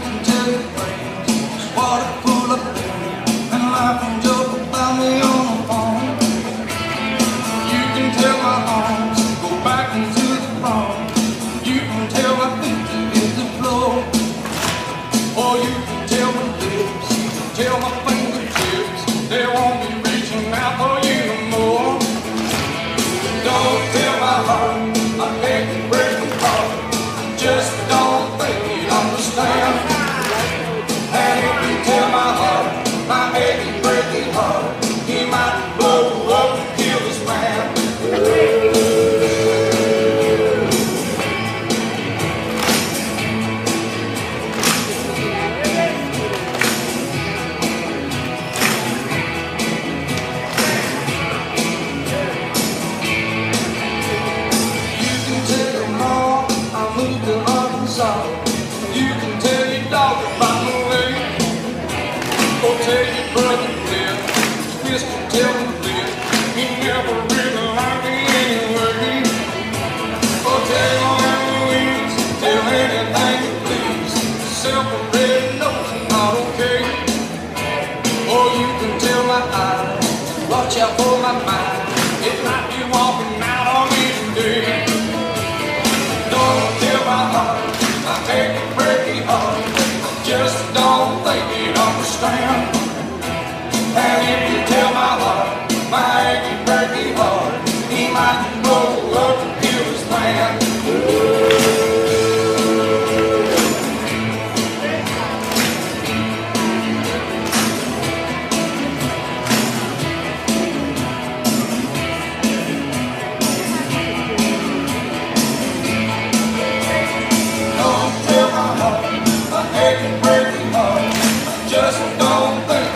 can tell your friends a fool I've and and joke about me on the phone. You can tell my arms go back into the. You can tell my the. Or you can tell my lips, tell my fingertips, they won't be reaching out for you no more. Don't tell my heart, You can tell your dog about. Or tell your brother this tell. He never really liked me anyway. Or tell Aunt Louise, tell anything you please. Not okay. Or you can tell my eyes, watch out for my mind. It might be walking out on me. Don't tell my heart, think you'd understand. And if you tell my heart, my achy, breaky heart, he might blow up kill his man. Just don't think.